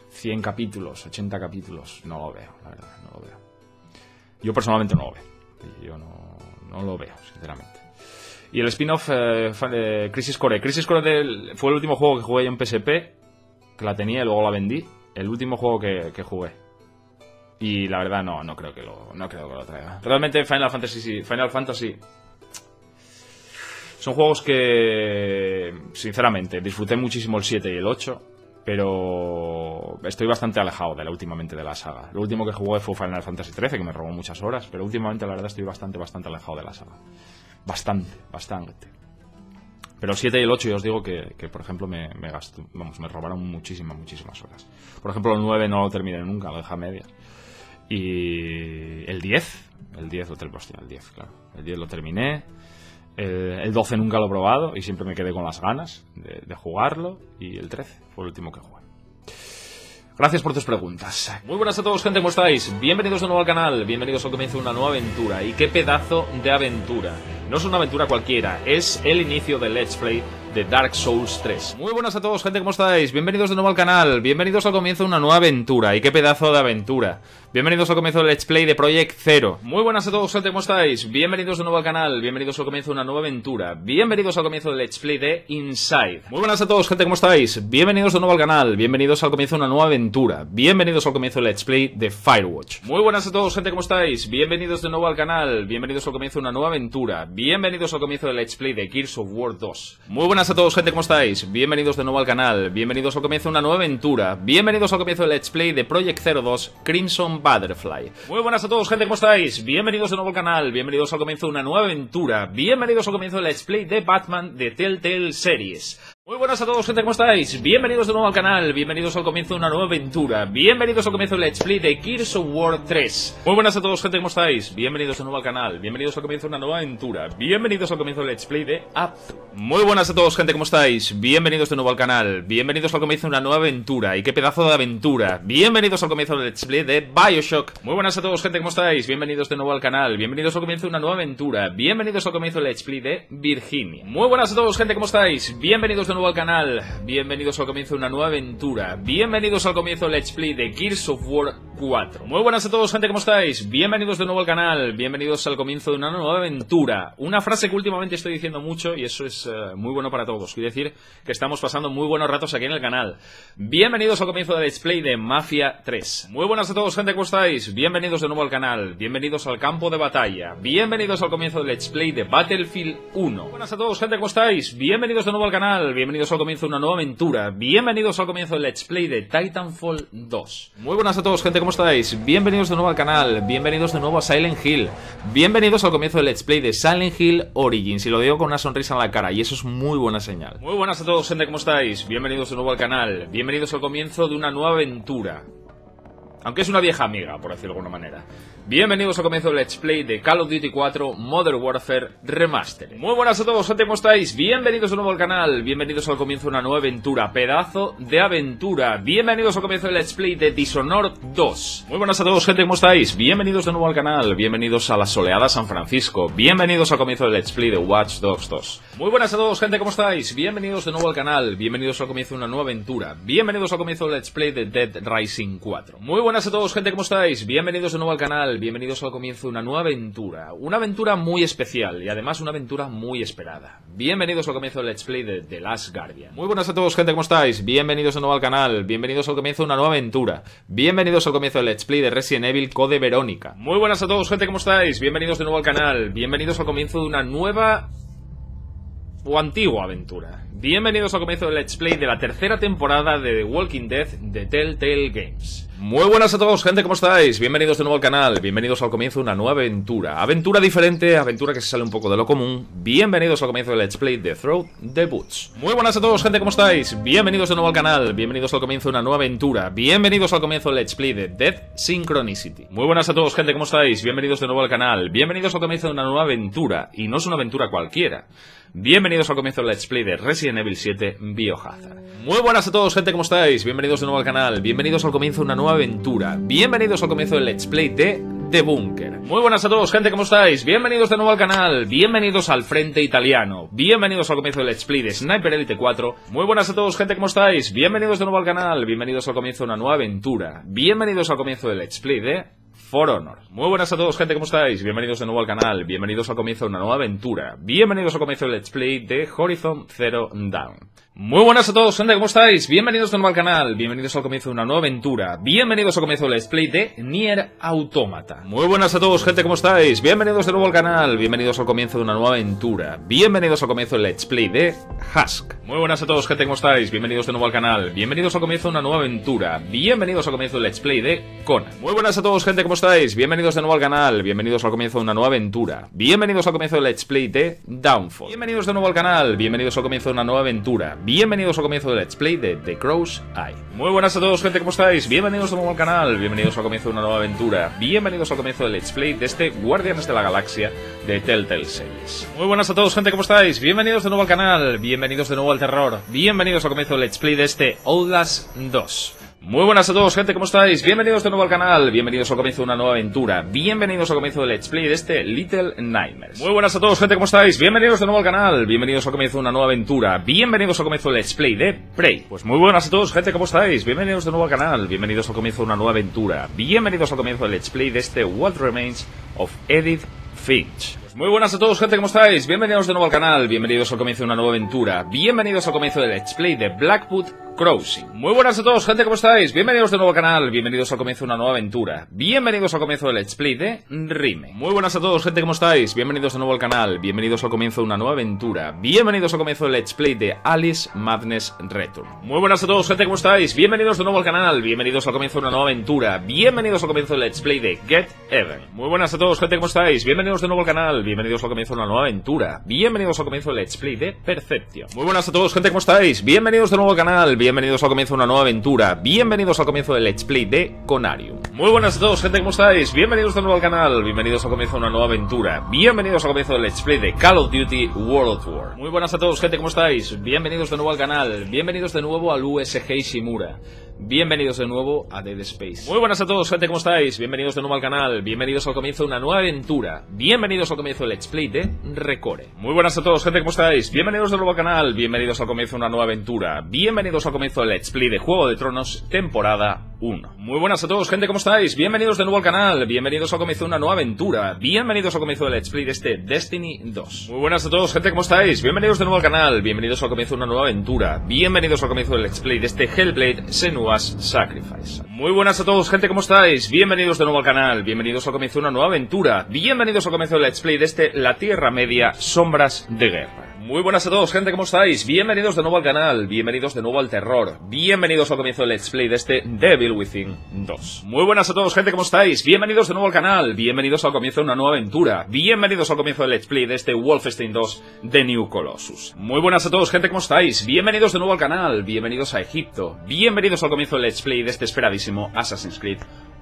100 capítulos, 80 capítulos, no lo veo, la verdad, no lo veo. Yo personalmente no lo veo. Yo no, no lo veo, sinceramente. Y el spin-off eh, Crisis Core. Crisis Core fue el último juego que jugué en PSP, que la tenía y luego la vendí. El último juego que, que jugué. Y la verdad no, no creo que lo, no creo que lo traiga. Realmente Final Fantasy, Final Fantasy son juegos que, sinceramente, disfruté muchísimo el 7 y el 8, pero estoy bastante alejado de la últimamente de la saga. Lo último que jugué fue Final Fantasy 13, que me robó muchas horas, pero últimamente la verdad estoy bastante, bastante alejado de la saga. Bastante, bastante. Pero el 7 y el 8 yo os digo que, por ejemplo, me, me, vamos, me robaron muchísimas, muchísimas horas. Por ejemplo, el 9 no lo terminé nunca, lo dejé a media. Y el 10, el 10 lo terminé, el 10, claro. El 10 lo terminé. El, 12 nunca lo he probado y siempre me quedé con las ganas de, de jugarlo. Y el 13 fue el último que jugué. Gracias por tus preguntas. Muy buenas a todos, gente, ¿cómo estáis? Bienvenidos de nuevo al canal, bienvenidos al comienzo de una nueva aventura. Y qué pedazo de aventura. No es una aventura cualquiera, es el inicio del Let's Play Dark Souls 3. Muy buenas a todos, gente, ¿cómo estáis? Bienvenidos de nuevo al canal, bienvenidos al comienzo de una nueva aventura. Y qué pedazo de aventura. Bienvenidos al comienzo del Let's Play de Project Zero. Muy buenas a todos, gente, ¿cómo estáis? Bienvenidos de nuevo al canal, bienvenidos al comienzo de una nueva aventura. Bienvenidos al comienzo del Let's Play de Inside. Muy buenas a todos, gente, ¿cómo estáis? Bienvenidos de nuevo al canal, bienvenidos al comienzo de una nueva aventura. Bienvenidos al comienzo del Let's Play de Firewatch. Muy buenas a todos, gente, ¿cómo estáis? Bienvenidos de nuevo al canal, bienvenidos al comienzo de una nueva aventura. Bienvenidos al comienzo del Let's Play de Gears of War 2. Muy buenas a todos, gente, ¿cómo estáis? Bienvenidos de nuevo al canal, bienvenidos al comienzo de una nueva aventura, bienvenidos al comienzo del Let's Play de Project 02 Crimson Butterfly. Muy buenas a todos, gente, ¿cómo estáis? Bienvenidos de nuevo al canal, bienvenidos al comienzo de una nueva aventura, bienvenidos al comienzo del Let's Play de Batman de Telltale Series. Muy buenas a todos, gente, ¿cómo estáis? Bienvenidos de nuevo al canal, bienvenidos al comienzo de una nueva aventura, bienvenidos al comienzo del Let's Play de Gears of War 3. Muy buenas a todos, gente, ¿cómo estáis? Bienvenidos de nuevo al canal, bienvenidos al comienzo de una nueva aventura, bienvenidos al comienzo del Let's Play de Up. Muy buenas a todos, gente, ¿cómo estáis? Bienvenidos de nuevo al canal, bienvenidos al comienzo de una nueva aventura, y qué pedazo de aventura, bienvenidos al comienzo del Let's Play de Bioshock. Muy buenas a todos, gente, ¿cómo estáis? Bienvenidos de nuevo al canal, bienvenidos al comienzo de una nueva aventura, bienvenidos al comienzo del Let's Play de Virginia. Muy buenas a todos, gente, ¿cómo estáis? Bienvenidos de al canal, bienvenidos al comienzo de una nueva aventura, bienvenidos al comienzo del Let's Play de Gears of War 4. Muy buenas a todos, gente, ¿cómo estáis? Bienvenidos de nuevo al canal, bienvenidos al comienzo de una nueva aventura. Una frase que últimamente estoy diciendo mucho y eso es eh, muy bueno para todos. Quiero decir que estamos pasando muy buenos ratos aquí en el canal. Bienvenidos al comienzo del Let's Play de Mafia 3. Muy buenas a todos, gente, ¿cómo estáis? Bienvenidos de nuevo al canal, bienvenidos al campo de batalla, bienvenidos al comienzo del Let's Play de Battlefield 1. Buenas a todos, gente, ¿cómo estáis? Bienvenidos de nuevo al canal, bienvenidos al comienzo de una nueva aventura, bienvenidos al comienzo del Let's Play de Titanfall 2. Muy buenas a todos, gente, ¿cómo ¿Cómo estáis? Bienvenidos de nuevo al canal, bienvenidos de nuevo a Silent Hill, bienvenidos al comienzo del Let's Play de Silent Hill Origins, y lo digo con una sonrisa en la cara, y eso es muy buena señal. Muy buenas a todos, gente, ¿cómo estáis? Bienvenidos de nuevo al canal, bienvenidos al comienzo de una nueva aventura. Aunque es una vieja amiga, por decirlo de alguna manera. Bienvenidos al comienzo del Let's Play de Call of Duty 4 Modern Warfare Remastered. Muy buenas a todos, gente, ¿cómo estáis? Bienvenidos de nuevo al canal, bienvenidos al comienzo de una nueva aventura, pedazo de aventura. Bienvenidos al comienzo del Let's Play de Dishonored 2. Muy buenas a todos, gente, ¿cómo estáis? Bienvenidos de nuevo al canal, bienvenidos a la soleada San Francisco, bienvenidos al comienzo del Let's Play de Watch Dogs 2. Muy buenas a todos, gente, ¿cómo estáis? Bienvenidos de nuevo al canal, bienvenidos al comienzo de una nueva aventura, bienvenidos al comienzo del Let's Play de Dead Rising 4. Muy buenas a todos, gente, ¿cómo estáis? Bienvenidos de nuevo al canal, bienvenidos al comienzo de una nueva aventura, una aventura muy especial y además una aventura muy esperada. Bienvenidos al comienzo del Let's Play de The Last Guardian. Muy buenas a todos, gente, ¿cómo estáis? Bienvenidos de nuevo al canal, bienvenidos al comienzo de una nueva aventura, bienvenidos al comienzo del Let's Play de Resident Evil Code Verónica. Muy buenas a todos, gente, ¿cómo estáis? Bienvenidos de nuevo al canal, bienvenidos al comienzo de una nueva o antigua aventura. Bienvenidos al comienzo del Let's Play de la tercera temporada de The Walking Dead de Telltale Games. Muy buenas a todos, gente, ¿cómo estáis? Bienvenidos de nuevo al canal, bienvenidos al comienzo de una nueva aventura. Aventura diferente, aventura que se sale un poco de lo común. Bienvenidos al comienzo del Let's Play de Throat the Boots. Muy buenas a todos, gente, ¿cómo estáis? Bienvenidos de nuevo al canal, bienvenidos al comienzo de una nueva aventura. Bienvenidos al comienzo del Let's Play de Death Synchronicity. Muy buenas a todos, gente, ¿cómo estáis? Bienvenidos de nuevo al canal, bienvenidos al comienzo de una nueva aventura. Y no es una aventura cualquiera. Bienvenidos al comienzo del Let's Play de Resident Evil 7 Biohazard. Muy buenas a todos, gente, ¿cómo estáis? Bienvenidos de nuevo al canal, bienvenidos al comienzo de una nueva aventura, bienvenidos al comienzo del Let's Play de The Bunker. Muy buenas a todos, gente, ¿cómo estáis? Bienvenidos de nuevo al canal, bienvenidos al Frente Italiano, bienvenidos al comienzo del Let's Play de Sniper Elite 4. Muy buenas a todos, gente, ¿cómo estáis? Bienvenidos de nuevo al canal, bienvenidos al comienzo de una nueva aventura, bienvenidos al comienzo del Let's Play de For Honor. Muy buenas a todos, gente, ¿cómo estáis? Bienvenidos de nuevo al canal, bienvenidos al comienzo de una nueva aventura, bienvenidos al comienzo del Let's Play de Horizon Zero Dawn. Muy buenas a todos, gente, ¿cómo estáis? Bienvenidos de nuevo al canal, bienvenidos al comienzo de una nueva aventura, bienvenidos al comienzo del Let's Play de Nier Automata. Muy buenas a todos, gente, ¿cómo estáis? Bienvenidos de nuevo al canal, bienvenidos al comienzo de una nueva aventura, bienvenidos al comienzo del Let's Play de Husk. Muy buenas a todos, gente, ¿cómo estáis? Bienvenidos de nuevo al canal, bienvenidos al comienzo de una nueva aventura, bienvenidos al comienzo del Let's Play de Conan. Muy buenas a todos, gente, ¿cómo estáis? Bienvenidos de nuevo al canal, bienvenidos al comienzo de una nueva aventura, bienvenidos al comienzo del Let's Play de Downfall. Bienvenidos de nuevo al canal, bienvenidos al comienzo de una nueva aventura, bienvenidos al comienzo del Let's Play de The Crow's Eye. Muy buenas a todos, gente, ¿cómo estáis? Bienvenidos de nuevo al canal, bienvenidos al comienzo de una nueva aventura, bienvenidos al comienzo del Let's Play de este Guardianes de la Galaxia de Telltale Series. Muy buenas a todos, gente, ¿cómo estáis? Bienvenidos de nuevo al canal, bienvenidos de nuevo al terror, bienvenidos al comienzo del Let's Play de este Outlast 2. Muy buenas a todos, gente, ¿cómo estáis? Bienvenidos de nuevo al canal, bienvenidos al comienzo de una nueva aventura, bienvenidos al comienzo del Let's Play de este Little Nightmares. Muy buenas a todos, gente, ¿cómo estáis? Bienvenidos de nuevo al canal, bienvenidos al comienzo de una nueva aventura, bienvenidos al comienzo del Let's Play de Prey. Pues muy buenas a todos, gente, ¿cómo estáis? Bienvenidos de nuevo al canal, bienvenidos al comienzo de una nueva aventura, bienvenidos al comienzo del Let's Play de este What Remains of Edith Finch. Muy buenas a todos, gente, ¿cómo estáis? Bienvenidos de nuevo al canal, bienvenidos al comienzo de una nueva aventura, bienvenidos al comienzo del Let's Play de Blackwood Crossing. Muy buenas a todos, gente, ¿cómo estáis? Bienvenidos de nuevo al canal, bienvenidos al comienzo de una nueva aventura, bienvenidos al comienzo del Let's Play de Rime. Muy buenas a todos, gente, ¿cómo estáis? Bienvenidos de nuevo al canal, bienvenidos al comienzo de una nueva aventura, bienvenidos al comienzo del Let's Play de Alice Madness Return. Muy buenas a todos, gente, ¿cómo estáis? Bienvenidos de nuevo al canal, bienvenidos al comienzo de una nueva aventura, bienvenidos al comienzo del Let's Play de Get Even. Muy buenas a todos, gente, ¿cómo estáis? Bienvenidos de nuevo al canal, bienvenidos al comienzo de una nueva aventura, bienvenidos al comienzo del Let's Play de Perception. Muy buenas a todos, gente, ¿cómo estáis? Bienvenidos de nuevo al canal, bienvenidos al comienzo de una nueva aventura, bienvenidos al comienzo del Let's Play de Conarium. Muy buenas a todos, gente, ¿cómo estáis? Bienvenidos de nuevo al canal, bienvenidos al comienzo de una nueva aventura, bienvenidos al comienzo del Let's Play de Call of Duty World War. Muy buenas a todos, gente, ¿cómo estáis? Bienvenidos de nuevo al canal, bienvenidos de nuevo al USG Shimura. Bienvenidos de nuevo a Dead Space. Muy buenas a todos, gente, ¿cómo estáis? Bienvenidos de nuevo al canal, bienvenidos al comienzo de una nueva aventura, bienvenidos al comienzo del Let's Play de Recore. Muy buenas a todos, gente, ¿cómo estáis? Bienvenidos de nuevo al canal, bienvenidos al comienzo de una nueva aventura, bienvenidos al comienzo del Let's Play de Juego de Tronos, temporada 1. Muy buenas a todos, gente, ¿cómo estáis? Bienvenidos de nuevo al canal, bienvenidos al comienzo de una nueva aventura, bienvenidos al comienzo del Let's Play de este Destiny 2. Muy buenas a todos, gente, ¿cómo estáis? Bienvenidos de nuevo al canal, bienvenidos al comienzo de una nueva aventura, bienvenidos al comienzo del Let's Play de este Hellblade Sacrifice. Muy buenas a todos, gente, ¿cómo estáis? Bienvenidos de nuevo al canal, bienvenidos al comienzo de una nueva aventura, bienvenidos al comienzo del Let's Play de este La Tierra Media, Sombras de Guerra. Muy buenas a todos, gente, ¿cómo estáis? Bienvenidos de nuevo al canal, bienvenidos de nuevo al terror, bienvenidos al comienzo del Let's Play de este Devil Within 2. Muy buenas a todos, gente, ¿cómo estáis? Bienvenidos de nuevo al canal, bienvenidos al comienzo de una nueva aventura, bienvenidos al comienzo del Let's Play de este Wolfenstein 2 de New Colossus. Muy buenas a todos, gente, ¿cómo estáis? Bienvenidos de nuevo al canal, bienvenidos a Egipto, bienvenidos al comienzo del Let's Play de este esperadísimo Assassin's Creed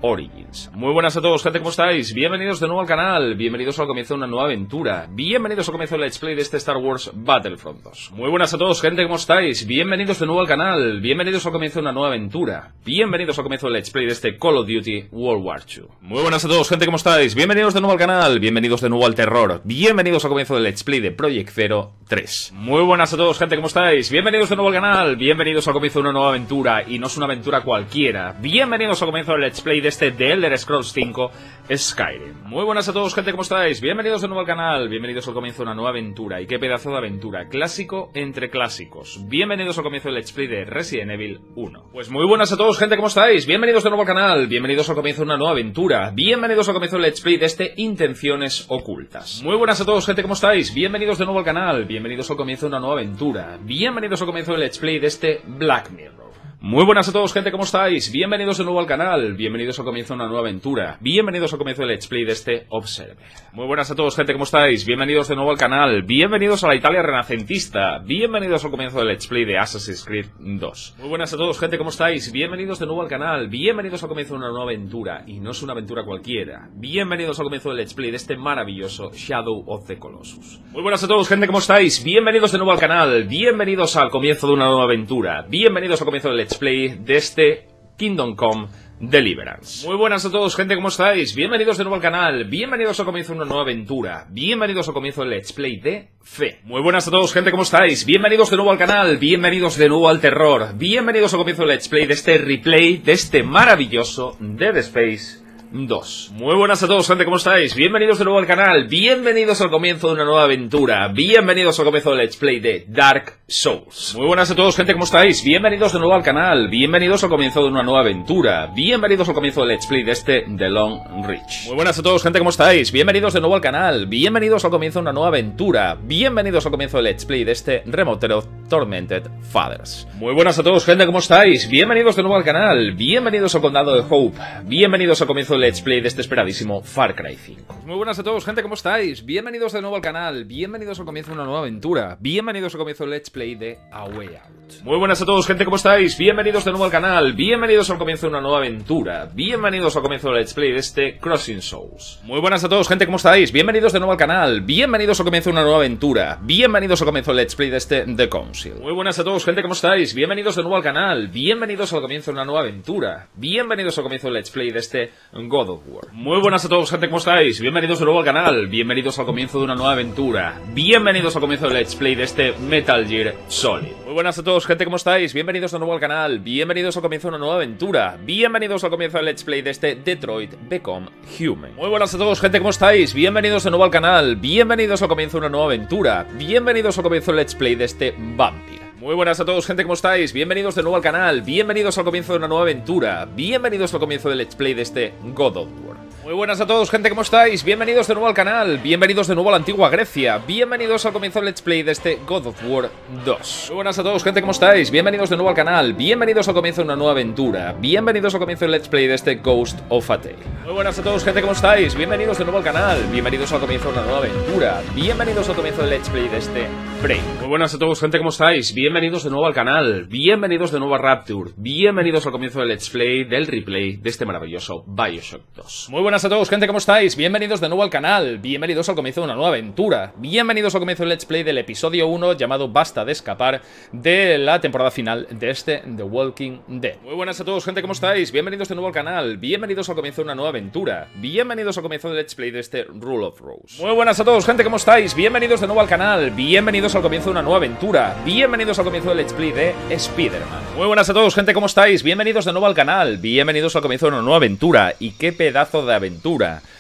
Origins. Muy buenas a todos, gente, ¿cómo estáis? Bienvenidos de nuevo al canal, bienvenidos al comienzo de una nueva aventura, bienvenidos al comienzo del Let's Play de este Star Wars Battlefront 2. Muy buenas a todos, gente, ¿cómo estáis? Bienvenidos de nuevo al canal, bienvenidos al comienzo de una nueva aventura, bienvenidos al comienzo del Let's Play de este Call of Duty World War II. Muy buenas a todos, gente, ¿cómo estáis? Bienvenidos de nuevo al canal, bienvenidos de nuevo al terror, bienvenidos al comienzo del Let's Play de Project Zero 3. Muy buenas a todos, gente, ¿cómo estáis? Bienvenidos de nuevo al canal, bienvenidos al comienzo de una nueva aventura, y no es una aventura cualquiera, bienvenidos al comienzo del Let's Play de este The Elder Scrolls 5 Skyrim. Muy buenas a todos, gente, ¿cómo estáis? Bienvenidos de nuevo al canal, bienvenidos al comienzo de una nueva aventura, y qué pedazo de aventura, clásico entre clásicos. Bienvenidos al comienzo del Let's Play de Resident Evil 1. Pues muy buenas a todos, gente, ¿cómo estáis? Bienvenidos de nuevo al canal, bienvenidos al comienzo de una nueva aventura, bienvenidos al comienzo del Let's Play de este Intenciones Ocultas. Muy buenas a todos, gente, ¿cómo estáis? Bienvenidos de nuevo al canal, bienvenidos al comienzo de una nueva aventura, bienvenidos al comienzo del Let's Play de este Black Mirror. Muy buenas a todos, gente, ¿cómo estáis? Bienvenidos de nuevo al canal, bienvenidos al comienzo de una nueva aventura, bienvenidos al comienzo del Let's Play de este Observer. Muy buenas a todos, gente, ¿cómo estáis? Bienvenidos de nuevo al canal, bienvenidos a la Italia renacentista, bienvenidos al comienzo del Let's Play de Assassin's Creed 2. Muy buenas a todos, gente, ¿cómo estáis? Bienvenidos de nuevo al canal, bienvenidos al comienzo de una nueva aventura, y no es una aventura cualquiera, bienvenidos al comienzo del Let's Play de este maravilloso Shadow of the Colossus. Muy buenas a todos, gente, ¿cómo estáis? Bienvenidos de nuevo al canal, bienvenidos al comienzo de una nueva aventura, bienvenidos al comienzo del Let's Play de este Kingdom Come Deliverance. Muy buenas a todos, gente, ¿cómo estáis? Bienvenidos de nuevo al canal, bienvenidos al comienzo de una nueva aventura, bienvenidos al comienzo del Let's Play de Fe. Muy buenas a todos, gente, ¿cómo estáis? Bienvenidos de nuevo al canal, bienvenidos de nuevo al terror, bienvenidos al comienzo del Let's Play de este replay de este maravilloso Dead Space 2. Muy buenas a todos, gente, ¿cómo estáis? Bienvenidos de nuevo al canal, bienvenidos al comienzo de una nueva aventura, bienvenidos al comienzo del Let's Play de Dark Souls. Muy buenas a todos, gente, ¿cómo estáis? Bienvenidos de nuevo al canal, bienvenidos al comienzo de una nueva aventura, bienvenidos al comienzo del Let's Play de este The Long Reach. Muy buenas a todos, gente, ¿cómo estáis? Bienvenidos de nuevo al canal, bienvenidos al comienzo de una nueva aventura, bienvenidos al comienzo del Let's Play de este Remotero Tormented Fathers. Muy buenas a todos, gente, ¿cómo estáis? Bienvenidos de nuevo al canal, bienvenidos al condado de Hope, bienvenidos al comienzo del Let's Play de este esperadísimo Far Cry 5. Muy buenas a todos, gente, ¿cómo estáis? Bienvenidos de nuevo al canal, bienvenidos al comienzo de una nueva aventura, bienvenidos al comienzo del Let's Play de A Way Out. Muy buenas a todos, gente, ¿cómo estáis? Bienvenidos de nuevo al canal, bienvenidos al comienzo de una nueva aventura, bienvenidos al comienzo del Let's Play de este Crossing Souls. Muy buenas a todos, gente, ¿cómo estáis? Bienvenidos de nuevo al canal, bienvenidos al comienzo de una nueva aventura, bienvenidos al comienzo del Let's Play de este The Council. Muy buenas a todos, gente, ¿cómo estáis? Bienvenidos de nuevo al canal, bienvenidos al comienzo de una nueva aventura, bienvenidos al comienzo del Let's Play de este God of War. Muy buenas a todos, gente, ¿cómo estáis? Bienvenidos de nuevo al canal, bienvenidos al comienzo de una nueva aventura, bienvenidos al comienzo del Let's Play de este Metal Gear Solid. Muy buenas a todos, gente, ¿cómo estáis? Bienvenidos de nuevo al canal, bienvenidos al comienzo de una nueva aventura, bienvenidos al comienzo del Let's Play de este Detroit Become Human. Muy buenas a todos, gente, ¿cómo estáis? Bienvenidos de nuevo al canal, bienvenidos al comienzo de una nueva aventura, bienvenidos al comienzo del Let's Play de este Vampire. Muy buenas a todos, gente, ¿cómo estáis? Bienvenidos de nuevo al canal, bienvenidos al comienzo de una nueva aventura, bienvenidos al comienzo del Let's Play de este God of War. Muy buenas a todos, gente, ¿cómo estáis? Bienvenidos de nuevo al canal, bienvenidos de nuevo a la antigua Grecia, bienvenidos al comienzo del Let's Play de este God of War 2. Muy buenas a todos, gente, ¿cómo estáis? Bienvenidos de nuevo al canal, bienvenidos al comienzo de una nueva aventura, bienvenidos al comienzo del Let's Play de este Ghost of a Tale. Muy buenas a todos, gente, ¿cómo estáis? Bienvenidos de nuevo al canal, bienvenidos al comienzo de una nueva aventura, bienvenidos al comienzo del Let's Play de este Prey. Muy buenas a todos, gente, ¿cómo estáis? Bienvenidos de nuevo al canal, bienvenidos de nuevo a Rapture, bienvenidos al comienzo del Let's Play del replay de este maravilloso Bioshock 2. Muy buenas a todos, gente, ¿cómo estáis? Bienvenidos de nuevo al canal, bienvenidos al comienzo de una nueva aventura, bienvenidos al comienzo del Let's Play del episodio 1 llamado Basta de escapar de la temporada final de este The Walking Dead. Muy buenas a todos, gente, ¿cómo estáis? Bienvenidos de nuevo al canal, bienvenidos al comienzo de una nueva aventura, bienvenidos al comienzo del Let's Play de este Rule of Rose. Muy buenas a todos, gente, ¿cómo estáis? Bienvenidos de nuevo al canal, bienvenidos al comienzo de una nueva aventura, bienvenidos al comienzo del Let's Play de Spider-Man. Muy buenas a todos, gente, ¿cómo estáis? Bienvenidos de nuevo al canal, bienvenidos al comienzo de una nueva aventura, y qué pedazo de aventura.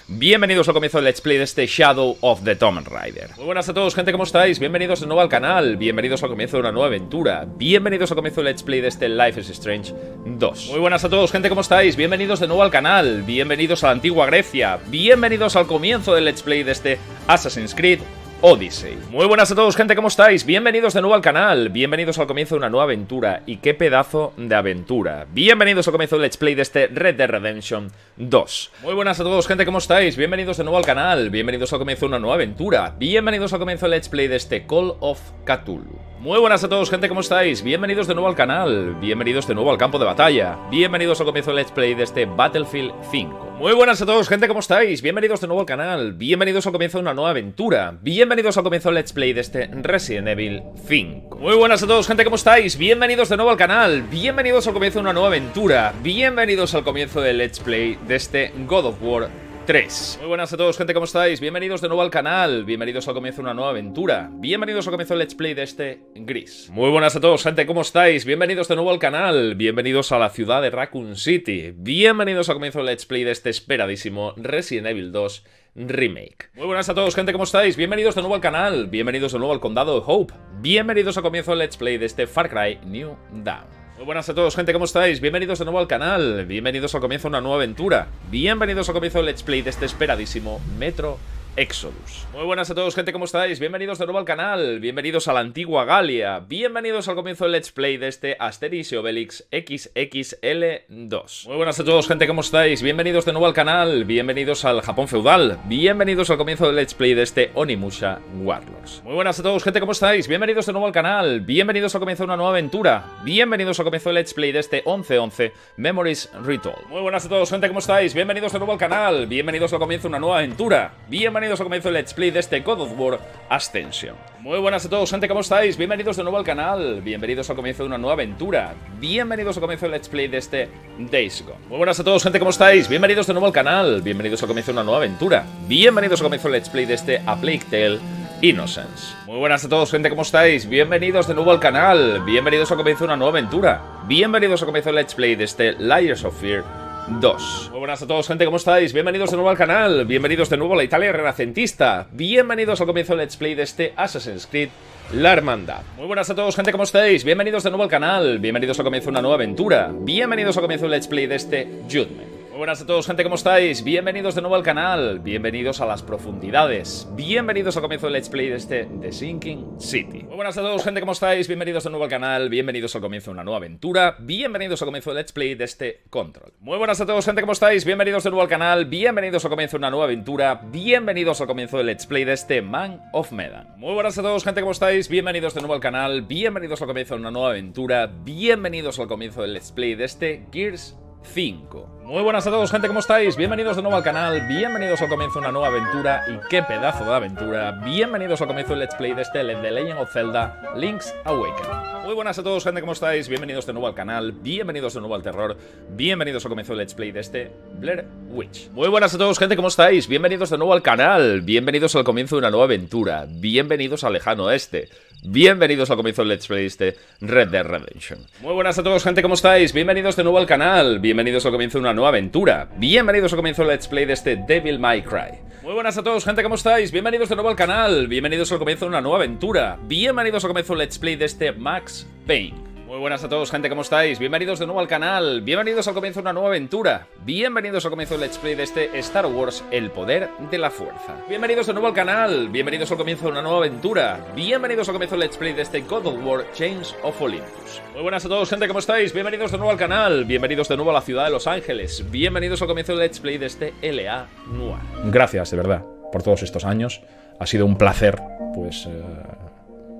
Bienvenidos al comienzo del Let's Play de este Shadow of the Tomb Raider. Muy buenas a todos, gente, ¿cómo estáis? Bienvenidos de nuevo al canal, bienvenidos al comienzo de una nueva aventura, bienvenidos al comienzo del Let's Play de este Life is Strange 2. Muy buenas a todos, gente, ¿cómo estáis? Bienvenidos de nuevo al canal, bienvenidos a la antigua Grecia, bienvenidos al comienzo del Let's Play de este Assassin's Creed Odyssey. Muy buenas a todos, gente, ¿cómo estáis? Bienvenidos de nuevo al canal, bienvenidos al comienzo de una nueva aventura. Y qué pedazo de aventura. Bienvenidos al comienzo del Let's Play de este Red Dead Redemption 2. Muy buenas a todos, gente, ¿cómo estáis? Bienvenidos de nuevo al canal, bienvenidos al comienzo de una nueva aventura. Bienvenidos al comienzo del Let's Play de este Call of Cthulhu. Muy buenas a todos, gente, ¿cómo estáis? Bienvenidos de nuevo al canal, bienvenidos de nuevo al campo de batalla, bienvenidos al comienzo del Let's Play de este Battlefield 5. Muy buenas a todos, gente, ¿cómo estáis? Bienvenidos de nuevo al canal, bienvenidos al comienzo de una nueva aventura, bienvenidos al comienzo del Let's Play de este Resident Evil 5. Muy buenas a todos, gente, ¿cómo estáis? Bienvenidos de nuevo al canal, bienvenidos al comienzo de una nueva aventura, bienvenidos al comienzo del Let's Play de este God of War 3. Muy buenas a todos, gente, ¿cómo estáis? Bienvenidos de nuevo al canal, bienvenidos al comienzo de una nueva aventura, bienvenidos al comienzo del Let's Play de este Gris. Muy buenas a todos, gente, ¿cómo estáis? Bienvenidos de nuevo al canal, bienvenidos a la ciudad de Raccoon City, bienvenidos al comienzo del Let's Play de este esperadísimo Resident Evil 2 Remake. Muy buenas a todos, gente, ¿cómo estáis? Bienvenidos de nuevo al canal, bienvenidos de nuevo al Condado de Hope, bienvenidos al comienzo del Let's Play de este Far Cry New Dawn. Muy buenas a todos, gente, ¿cómo estáis? Bienvenidos de nuevo al canal, bienvenidos al comienzo de una nueva aventura, bienvenidos al comienzo del Let's Play de este esperadísimo Metro Exodus. Muy buenas a todos, gente, ¿cómo estáis? Bienvenidos de nuevo al canal, bienvenidos a la antigua Galia, bienvenidos al comienzo del Let's Play de este Asterix y Obelix XXL2. Muy buenas a todos, gente, ¿cómo estáis? Bienvenidos de nuevo al canal, bienvenidos al Japón feudal, bienvenidos al comienzo del Let's Play de este Onimusha Warlords. Muy buenas a todos, gente, ¿cómo estáis? Bienvenidos de nuevo al canal, bienvenidos al comienzo de una nueva aventura, bienvenidos al comienzo del Let's Play de este 1111 Memories Retold. Muy buenas a todos, gente, ¿cómo estáis? Bienvenidos de nuevo al canal, bienvenidos al comienzo de una nueva aventura, bienvenidos bienvenidos al comienzo del Let's Play de este God of War Ascension. Muy buenas a todos, gente, ¿cómo estáis? Bienvenidos de nuevo al canal, bienvenidos al comienzo de una nueva aventura, bienvenidos al comienzo del Let's Play de este Days Gone. Muy buenas a todos, gente, ¿cómo estáis? Bienvenidos de nuevo al canal, bienvenidos al comienzo de una nueva aventura, bienvenidos al comienzo del Let's Play de este A Plague Tale Innocence. Muy buenas a todos, gente, ¿cómo estáis? Bienvenidos de nuevo al canal, bienvenidos al comienzo de una nueva aventura, bienvenidos al comienzo del Let's Play de este Liars of Fear 2. Muy buenas a todos, gente, ¿cómo estáis? Bienvenidos de nuevo al canal, bienvenidos de nuevo a la Italia renacentista, bienvenidos al comienzo del Let's Play de este Assassin's Creed la Hermandad. Muy buenas a todos, gente, ¿cómo estáis? Bienvenidos de nuevo al canal, bienvenidos al comienzo de una nueva aventura, bienvenidos al comienzo del Let's Play de este Judgment. Muy buenas a todos, gente, ¿cómo estáis? Bienvenidos de nuevo al canal, bienvenidos a las profundidades, bienvenidos al comienzo del Let's Play de este The Sinking City. Muy buenas a todos, gente, ¿cómo estáis? Bienvenidos de nuevo al canal, bienvenidos al comienzo de una nueva aventura, bienvenidos al comienzo del Let's Play de este Control. Muy buenas a todos, gente, ¿cómo estáis? Bienvenidos de nuevo al canal, bienvenidos al comienzo de una nueva aventura, bienvenidos al comienzo del Let's Play de este Man of Medan. Muy buenas a todos, gente, ¿cómo estáis? Bienvenidos de nuevo al canal, bienvenidos al comienzo de una nueva aventura, bienvenidos al comienzo del Let's Play de este Gears 5. Muy buenas a todos, gente, ¿cómo estáis? Bienvenidos de nuevo al canal, bienvenidos al comienzo de una nueva aventura y qué pedazo de aventura. Bienvenidos al comienzo del Let's Play de este The Legend of Zelda Link's Awakening. Muy buenas a todos, gente, ¿cómo estáis? Bienvenidos de nuevo al canal, bienvenidos de nuevo al terror, bienvenidos al comienzo del Let's Play de este Blair Witch. Muy buenas a todos, gente, ¿cómo estáis? Bienvenidos de nuevo al canal, bienvenidos al comienzo de una nueva aventura, bienvenidos al lejano oeste, bienvenidos al comienzo del Let's Play de este Red Dead Redemption. Muy buenas a todos, gente, ¿cómo estáis? Bienvenidos de nuevo al canal, bienvenidos al comienzo de una nueva aventura, bienvenidos al comienzo del Let's Play de este Devil May Cry. Muy buenas a todos, gente, ¿cómo estáis? Bienvenidos de nuevo al canal, bienvenidos al comienzo de una nueva aventura, bienvenidos al comienzo del Let's Play de este Max Payne. Muy buenas a todos, gente, ¿cómo estáis? Bienvenidos de nuevo al canal, bienvenidos al comienzo de una nueva aventura, bienvenidos al comienzo del Let's Play de este Star Wars, el poder de la fuerza. Bienvenidos de nuevo al canal, bienvenidos al comienzo de una nueva aventura, bienvenidos al comienzo del Let's Play de este God of War, Chains of Olympus. Muy buenas a todos, gente, ¿cómo estáis? Bienvenidos de nuevo al canal, bienvenidos de nuevo a la ciudad de Los Ángeles, bienvenidos al comienzo del Let's Play de este LA Noir. Gracias, de verdad, por todos estos años, ha sido un placer, pues... Eh,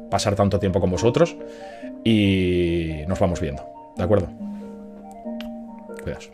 pasar tanto tiempo con vosotros y nos vamos viendo, ¿de acuerdo? Cuidaos.